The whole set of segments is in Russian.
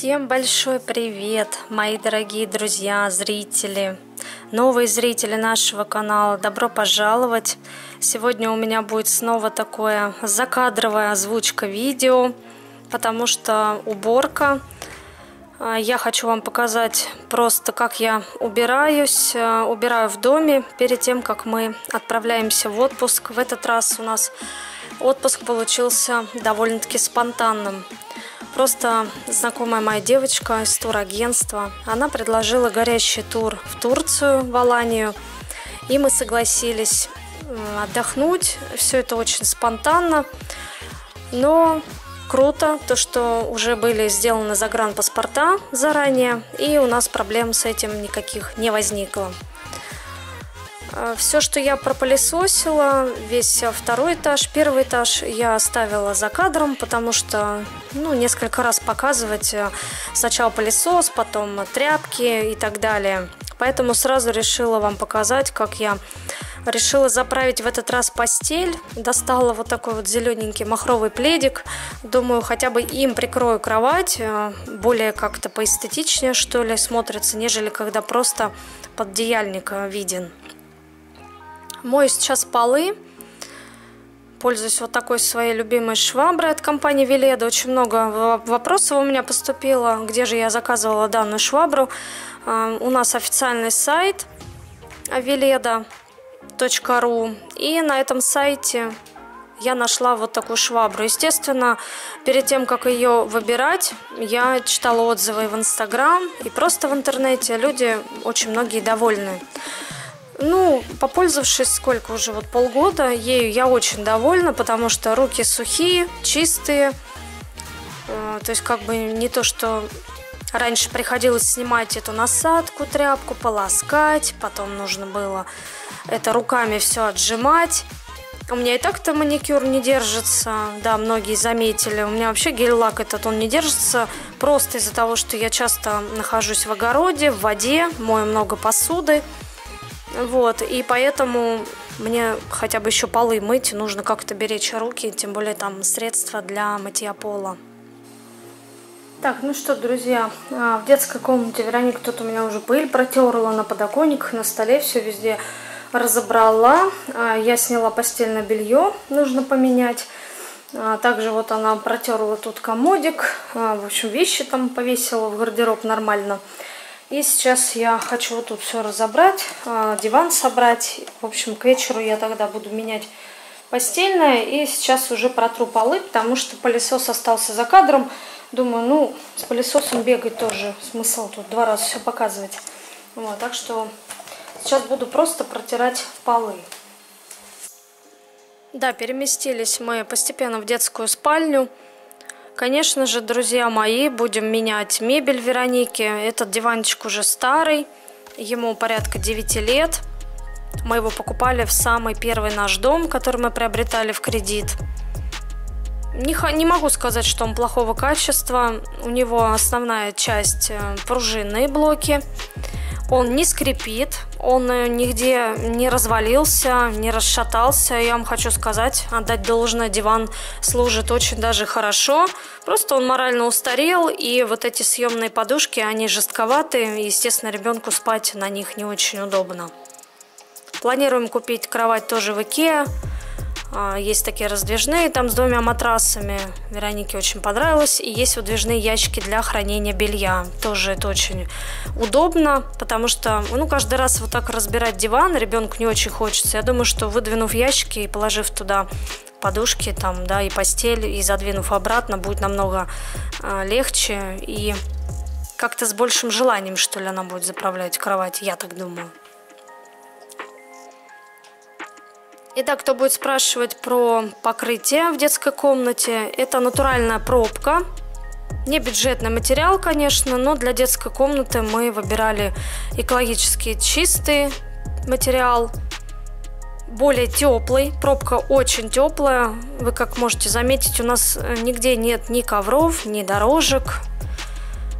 Всем большой привет, мои дорогие друзья, зрители, новые зрители нашего канала, добро пожаловать. Сегодня у меня будет снова такое закадровая озвучка видео, потому что уборка. А, я хочу вам показать просто, как я убираюсь, а, убираю в доме перед тем, как мы отправляемся в отпуск. В этот раз у нас отпуск получился довольно-таки спонтанным. Просто знакомая моя девочка из турагентства, она предложила горящий тур в Турцию, в Аланию, и мы согласились отдохнуть. Все это очень спонтанно, но круто, то, что уже были сделаны загранпаспорта заранее, и у нас проблем с этим никаких не возникло. А, Все, что я пропылесосила, весь второй этаж, первый этаж я оставила за кадром, потому что ну, несколько раз показывать э, сначала пылесос, потом тряпки и так далее. Поэтому сразу решила вам показать, как я решила заправить в этот раз постель. Достала вот такой вот зелененький махровый пледик. Думаю, хотя бы им прикрою кровать. Э, более как-то поэстетичнее, что ли, смотрится, нежели когда просто поддеяльник э, виден. Мою сейчас полы. Пользуюсь вот такой своей любимой шваброй от компании Веледа. Очень много вопросов у меня поступило, где же я заказывала данную швабру. А, у нас официальный сайт veleda.ru и на этом сайте я нашла вот такую швабру. Естественно, перед тем, как ее выбирать, я читала отзывы в Инстаграм и просто в интернете. Люди очень многие довольны. Ну, попользовавшись сколько уже, вот полгода, ею я очень довольна, потому что руки сухие, чистые. Э, то есть как бы не то, что раньше приходилось снимать эту насадку, тряпку, полоскать, потом нужно было это руками все отжимать. У меня и так-то маникюр не держится, да, многие заметили. У меня вообще гель-лак этот, он не держится просто из-за того, что я часто нахожусь в огороде, в воде, мою много посуды. Вот, и поэтому мне хотя бы еще полы мыть, нужно как-то беречь руки, тем более там средства для мытья пола. Так, ну что, друзья, а, в детской комнате Вероника тут у меня уже пыль протерла на подоконниках, на столе, все везде разобрала. А, я сняла постельное белье, нужно поменять. А, также вот она протерла тут комодик, в общем, вещи там повесила в гардероб нормально. И сейчас я хочу вот тут все разобрать, а, диван собрать. В общем, к вечеру я тогда буду менять постельное. И сейчас уже протру полы, потому что пылесос остался за кадром. Думаю, ну, с пылесосом бегать тоже смысл тут два раза все показывать. Вот, так что сейчас буду просто протирать полы. Да, переместились мы постепенно в детскую спальню. Конечно же, друзья мои, будем менять мебель Вероники. Этот диванчик уже старый, ему порядка 9 лет. Мы его покупали в самый первый наш дом, который мы приобретали в кредит. Не, не могу сказать, что он плохого качества. У него основная часть э, пружинные блоки. Он не скрипит, он э, нигде не развалился, не расшатался. Я вам хочу сказать, отдать должное, диван служит очень даже хорошо. Просто он морально устарел, и вот эти съемные подушки, они жестковатые. Естественно, ребенку спать на них не очень удобно. Планируем купить кровать тоже в Икеа. А, есть такие раздвижные, там с двумя матрасами. Веронике очень понравилось. И есть выдвижные ящики для хранения белья. Тоже это очень удобно, потому что, ну, каждый раз вот так разбирать диван ребенку не очень хочется. Я думаю, что выдвинув ящики и положив туда подушки там, да, и постель, и задвинув обратно, будет намного э, легче и как-то с большим желанием, что ли, она будет заправлять кровать, я так думаю. Итак, кто будет спрашивать про покрытие в детской комнате, это натуральная пробка. Не бюджетный материал, конечно, но для детской комнаты мы выбирали экологически чистый материал, более теплый. Пробка очень теплая. Вы как можете заметить, у нас нигде нет ни ковров, ни дорожек.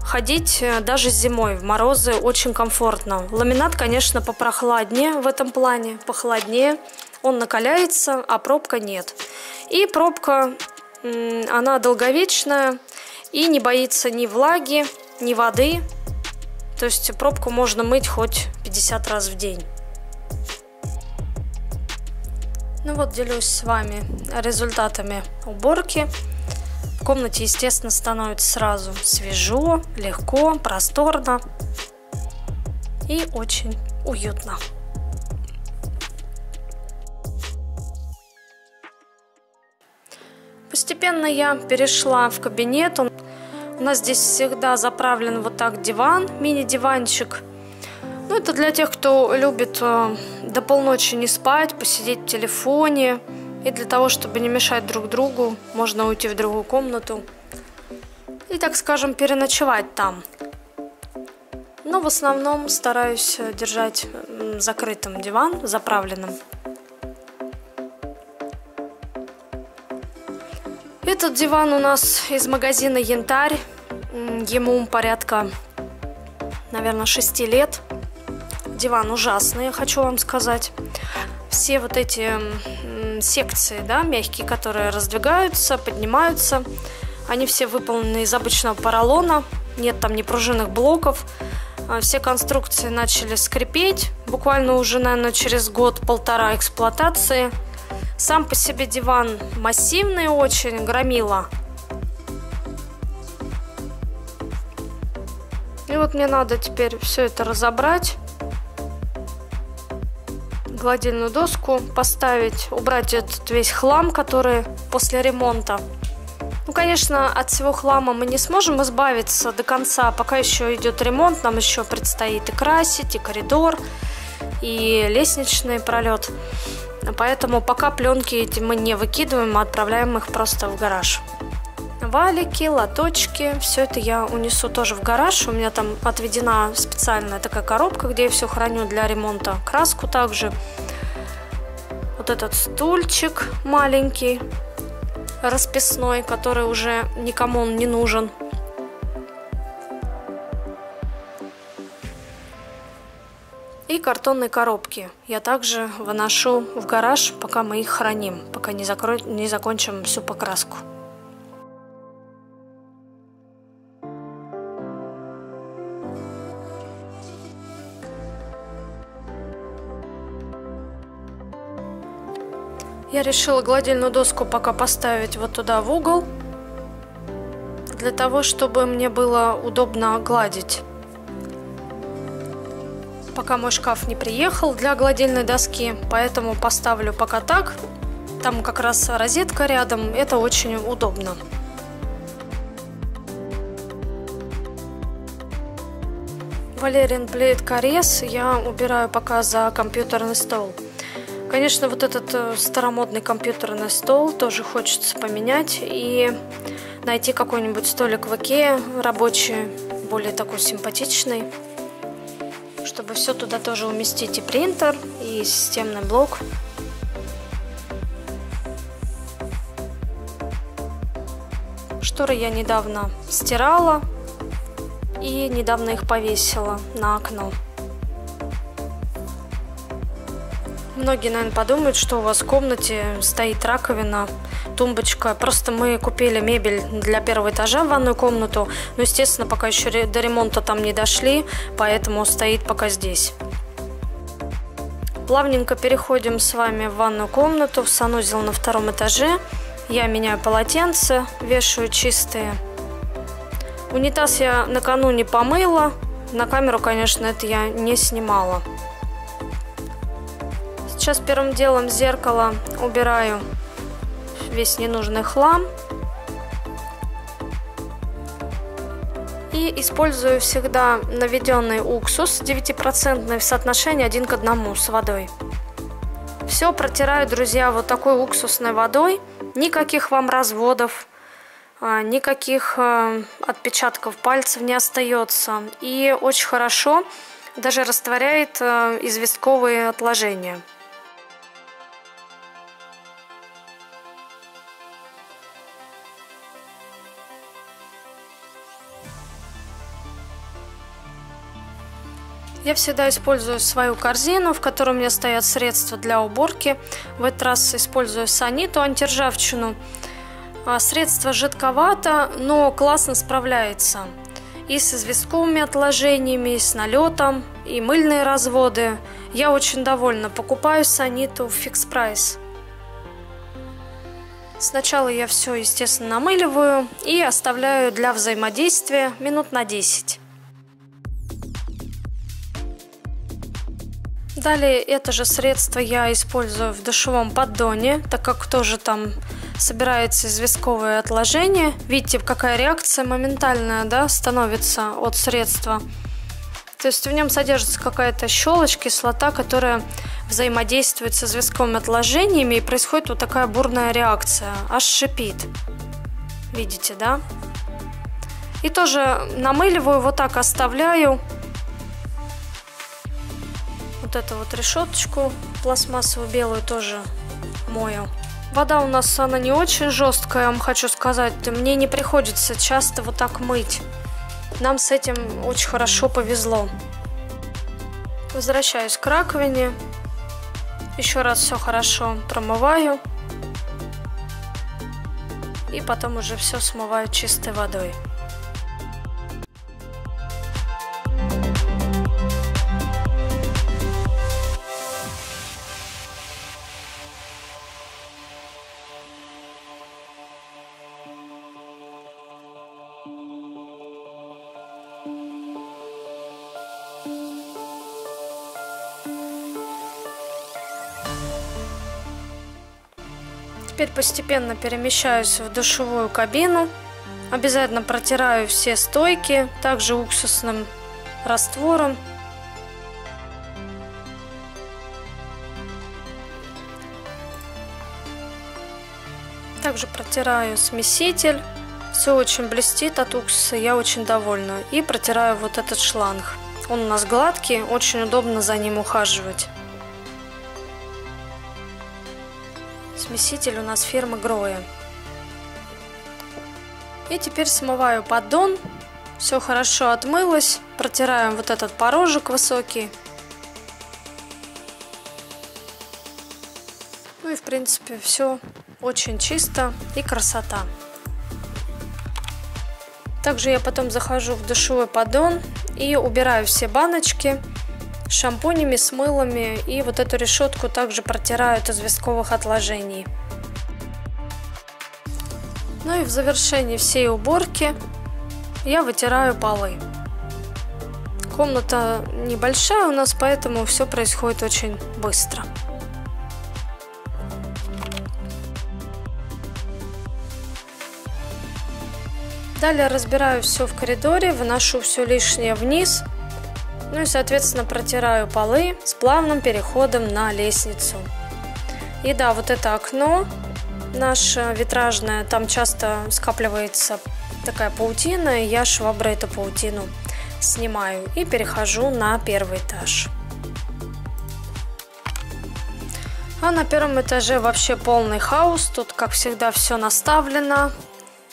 Ходить э, даже зимой в морозы очень комфортно. Ламинат, конечно, попрохладнее в этом плане, похолоднее он накаляется, а пробка нет. И пробка, она долговечная, И не боится ни влаги, ни воды. То есть пробку можно мыть хоть 50 раз в день. Ну вот, делюсь с вами результатами уборки. В комнате, естественно, становится сразу свежо, легко, просторно и очень уютно. Постепенно я перешла в кабинет. У нас здесь всегда заправлен вот так диван, мини-диванчик. Ну, это для тех, кто любит э, до полночи не спать, посидеть в телефоне. И для того, чтобы не мешать друг другу, можно уйти в другую комнату и, так скажем, переночевать там. Но в основном стараюсь держать закрытым диван, заправленным. Этот диван у нас из магазина Янтарь. Ему порядка, наверное, 6 лет. Диван ужасный, я хочу вам сказать. Все вот эти секции, да, мягкие, которые раздвигаются, поднимаются, они все выполнены из обычного поролона. Нет там ни пружинных блоков. А, все конструкции начали скрипеть. Буквально уже, наверное, через год-полтора эксплуатации – сам по себе диван массивный очень, громила. И вот мне надо теперь все это разобрать. Гладильную доску поставить, убрать этот весь хлам, который после ремонта. Ну, конечно, от всего хлама мы не сможем избавиться до конца, пока еще идет ремонт, нам еще предстоит и красить, и коридор, и лестничный пролет. Поэтому пока пленки эти мы не выкидываем, мы отправляем их просто в гараж. Валики, лоточки, все это я унесу тоже в гараж. У меня там отведена специальная такая коробка, где я все храню для ремонта. Краску также. Вот этот стульчик маленький, расписной, который уже никому он не нужен. И картонные коробки я также выношу в гараж, пока мы их храним, пока не, закро... не закончим всю покраску. Я решила гладильную доску пока поставить вот туда в угол, для того, чтобы мне было удобно гладить пока мой шкаф не приехал для гладильной доски, поэтому поставлю пока так. Там как раз розетка рядом, это очень удобно. Валерин Блейд Карес я убираю пока за компьютерный стол. Конечно, вот этот э, старомодный компьютерный стол тоже хочется поменять и найти какой-нибудь столик в Икее рабочий, более такой симпатичный чтобы все туда тоже уместить, и принтер, и системный блок. Шторы я недавно стирала и недавно их повесила на окно. Многие, наверное, подумают, что у вас в комнате стоит раковина тумбочка. Просто мы купили мебель для первого этажа в ванную комнату. Но, естественно, пока еще до ремонта там не дошли, поэтому стоит пока здесь. Плавненько переходим с вами в ванную комнату, в санузел на втором этаже. Я меняю полотенце, вешаю чистые. Унитаз я накануне помыла. На камеру, конечно, это я не снимала. Сейчас первым делом зеркало убираю весь ненужный хлам. И использую всегда наведенный уксус 9% в соотношении 1 к 1 с водой. Все протираю, друзья, вот такой уксусной водой. Никаких вам разводов, а, никаких а, отпечатков пальцев не остается. И очень хорошо даже растворяет а, известковые отложения. Я всегда использую свою корзину, в которой у меня стоят средства для уборки. В этот раз использую саниту антиржавчину. А, средство жидковато, но классно справляется. И с известковыми отложениями, и с налетом, и мыльные разводы. Я очень довольна. Покупаю саниту в фикс прайс. Сначала я все, естественно, намыливаю и оставляю для взаимодействия минут на 10. Далее это же средство я использую в душевом поддоне, так как тоже там собирается известковое отложение. Видите, какая реакция моментальная да, становится от средства. То есть в нем содержится какая-то щелочь, кислота, которая взаимодействует с известковыми отложениями и происходит вот такая бурная реакция, аж шипит. Видите, да? И тоже намыливаю, вот так оставляю. Вот эту вот решеточку пластмассовую белую тоже мою. Вода у нас, она не очень жесткая, я вам хочу сказать. Мне не приходится часто вот так мыть. Нам с этим очень хорошо повезло. Возвращаюсь к раковине. Еще раз все хорошо промываю. И потом уже все смываю чистой водой. Теперь постепенно перемещаюсь в душевую кабину. Обязательно протираю все стойки, также уксусным раствором. Также протираю смеситель. Все очень блестит от уксуса, я очень довольна. И протираю вот этот шланг. Он у нас гладкий, очень удобно за ним ухаживать. Смеситель у нас фирмы Гроя. И теперь смываю поддон. Все хорошо отмылось. Протираем вот этот порожек высокий. Ну и в принципе все очень чисто и красота. Также я потом захожу в душевой поддон и убираю все баночки шампунями, с мылами и вот эту решетку также протираю от известковых отложений. Ну и в завершении всей уборки я вытираю полы. Комната небольшая у нас, поэтому все происходит очень быстро. Далее разбираю все в коридоре, выношу все лишнее вниз – ну и, соответственно, протираю полы с плавным переходом на лестницу. И да, вот это окно наше витражное, там часто скапливается такая паутина, и я шваброй эту паутину снимаю и перехожу на первый этаж. А на первом этаже вообще полный хаос. Тут, как всегда, все наставлено,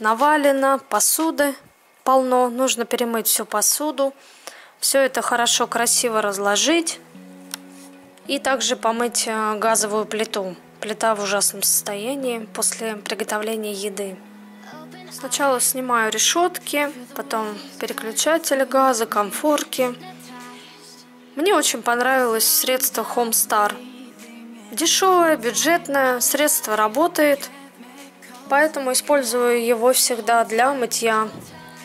навалено, посуды полно. Нужно перемыть всю посуду. Все это хорошо, красиво разложить. И также помыть э, газовую плиту. Плита в ужасном состоянии после приготовления еды. Сначала снимаю решетки, потом переключатели газа, комфорки. Мне очень понравилось средство Homestar. Дешевое, бюджетное, средство работает, поэтому использую его всегда для мытья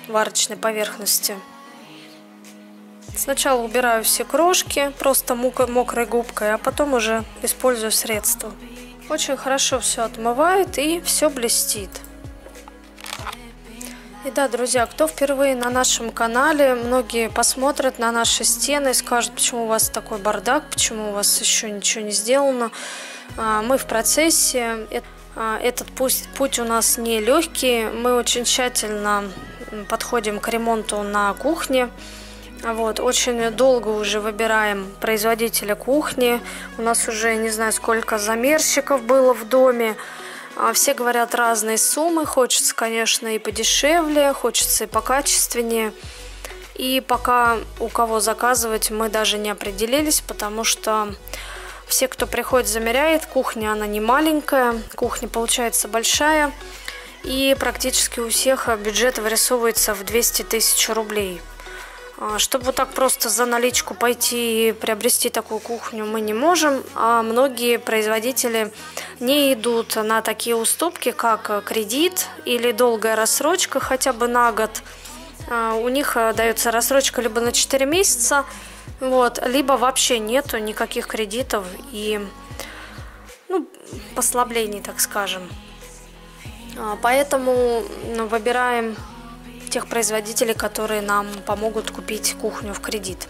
варочной поверхности. Сначала убираю все крошки просто мокрой губкой, а потом уже использую средство. Очень хорошо все отмывает и все блестит. И да, друзья, кто впервые на нашем канале, многие посмотрят на наши стены и скажут, почему у вас такой бардак, почему у вас еще ничего не сделано. А, мы в процессе, а, этот путь, путь у нас не легкий, мы очень тщательно подходим к ремонту на кухне. Вот, очень долго уже выбираем производителя кухни. У нас уже не знаю сколько замерщиков было в доме. А, все говорят разные суммы. Хочется, конечно, и подешевле, хочется и покачественнее. И пока у кого заказывать, мы даже не определились, потому что все, кто приходит, замеряет. Кухня, она не маленькая, кухня получается большая. И практически у всех бюджет вырисовывается в 200 тысяч рублей. А, чтобы вот так просто за наличку пойти и приобрести такую кухню мы не можем, а многие производители не идут на такие уступки, как кредит или долгая рассрочка хотя бы на год. А, у них дается рассрочка либо на 4 месяца, вот, либо вообще нету никаких кредитов и ну, послаблений, так скажем. А, поэтому ну, выбираем тех производителей, которые нам помогут купить кухню в кредит.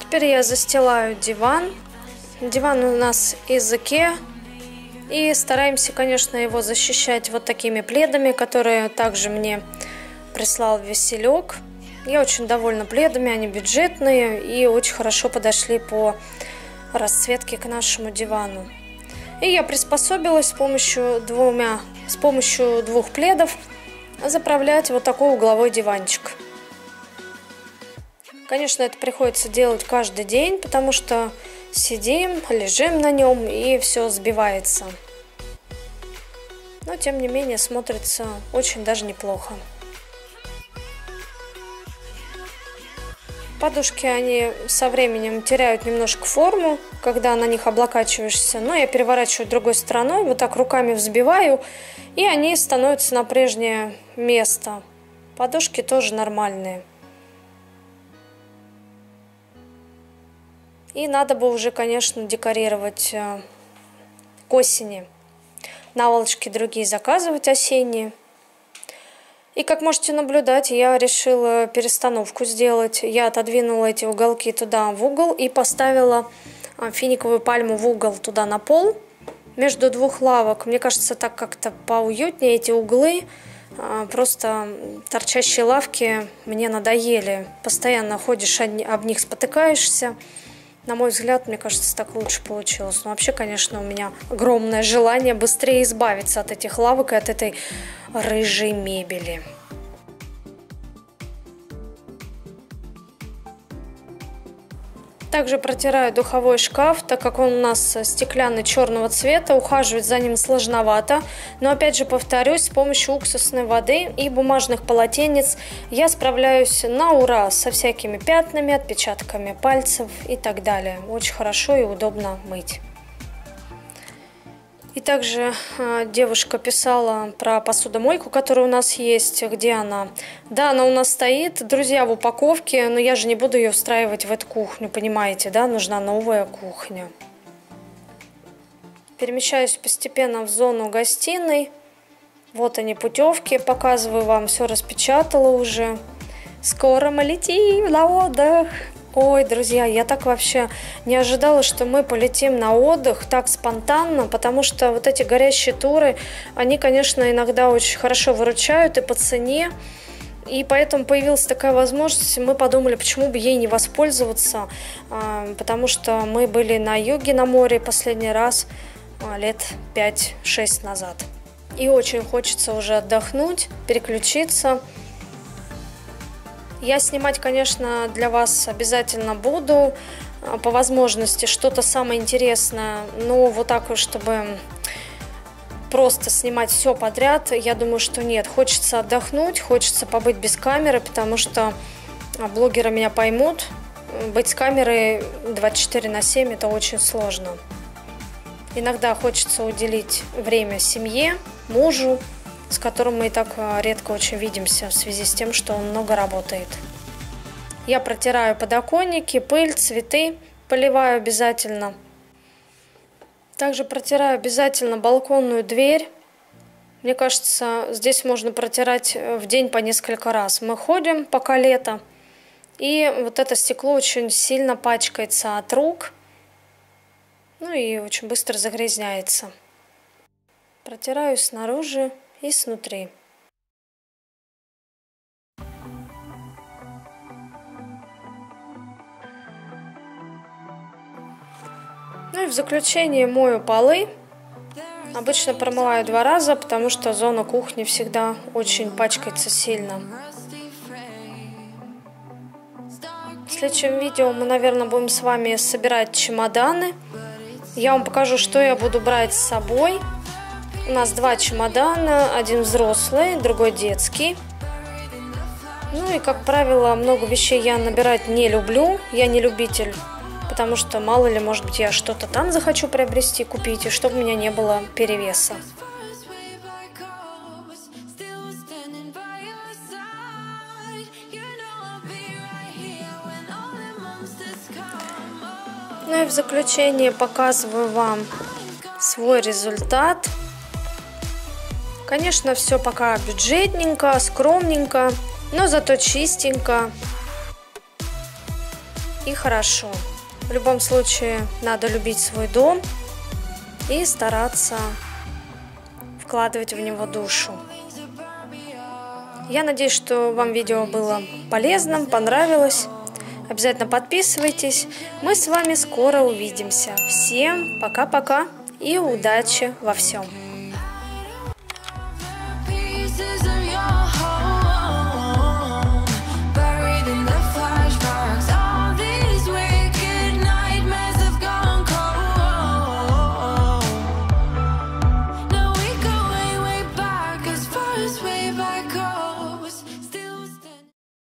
Теперь я застилаю диван. Диван у нас из Икеа. И стараемся, конечно, его защищать вот такими пледами, которые также мне прислал Веселек. Я очень довольна пледами, они бюджетные и очень хорошо подошли по расцветке к нашему дивану. И я приспособилась с помощью, двумя, с помощью двух пледов – заправлять вот такой угловой диванчик. Конечно, это приходится делать каждый день, потому что сидим, лежим на нем и все сбивается. Но, тем не менее, смотрится очень даже неплохо. Подушки, они со временем теряют немножко форму, когда на них облокачиваешься. Но я переворачиваю другой стороной, вот так руками взбиваю и они становятся на прежнее место. Подушки тоже нормальные. И надо бы уже, конечно, декорировать э, к осени. Наволочки другие заказывать осенние. И как можете наблюдать, я решила перестановку сделать. Я отодвинула эти уголки туда в угол и поставила э, финиковую пальму в угол туда на пол – между двух лавок. Мне кажется, так как-то поуютнее эти углы. А, просто торчащие лавки мне надоели. Постоянно ходишь, об них спотыкаешься. На мой взгляд, мне кажется, так лучше получилось. Но вообще, конечно, у меня огромное желание быстрее избавиться от этих лавок и от этой рыжей мебели. Также протираю духовой шкаф, так как он у нас стеклянный черного цвета, ухаживать за ним сложновато. Но опять же повторюсь, с помощью уксусной воды и бумажных полотенец я справляюсь на ура со всякими пятнами, отпечатками пальцев и так далее. Очень хорошо и удобно мыть. И также э, девушка писала про посудомойку, которая у нас есть. Где она? Да, она у нас стоит, друзья, в упаковке, но я же не буду ее встраивать в эту кухню, понимаете, да? Нужна новая кухня. Перемещаюсь постепенно в зону гостиной. Вот они путевки, показываю вам, все распечатала уже. Скоро мы летим на отдых. Ой, друзья, я так вообще не ожидала, что мы полетим на отдых так спонтанно, потому что вот эти горящие туры, они, конечно, иногда очень хорошо выручают и по цене. И поэтому появилась такая возможность, мы подумали, почему бы ей не воспользоваться, а, потому что мы были на юге, на море последний раз а, лет 5-6 назад. И очень хочется уже отдохнуть, переключиться – я снимать, конечно, для вас обязательно буду а, по возможности что-то самое интересное, но вот так вот, чтобы просто снимать все подряд, я думаю, что нет. Хочется отдохнуть, хочется побыть без камеры, потому что а, блогеры меня поймут. Быть с камерой 24 на 7 это очень сложно. Иногда хочется уделить время семье, мужу, с которым мы и так а, редко очень видимся в связи с тем, что он много работает. Я протираю подоконники, пыль, цветы, поливаю обязательно. Также протираю обязательно балконную дверь. Мне кажется, здесь можно протирать э, в день по несколько раз. Мы ходим, пока лето, и вот это стекло очень сильно пачкается от рук, ну и очень быстро загрязняется. Протираю снаружи и снутри. Ну и в заключение мою полы. Обычно промываю два раза, потому что зона кухни всегда очень пачкается сильно. В следующем видео мы, наверное, будем с вами собирать чемоданы. Я вам покажу, что я буду брать с собой. У нас два чемодана, один взрослый, другой детский. Ну и, как правило, много вещей я набирать не люблю, я не любитель, потому что мало ли, может быть, я что-то там захочу приобрести, купить, и чтобы у меня не было перевеса. Ну и в заключение показываю вам свой результат. Конечно, все пока бюджетненько, скромненько, но зато чистенько и хорошо. В любом случае, надо любить свой дом и стараться вкладывать в него душу. Я надеюсь, что вам видео было полезным, понравилось. Обязательно подписывайтесь. Мы с вами скоро увидимся. Всем пока-пока и удачи во всем.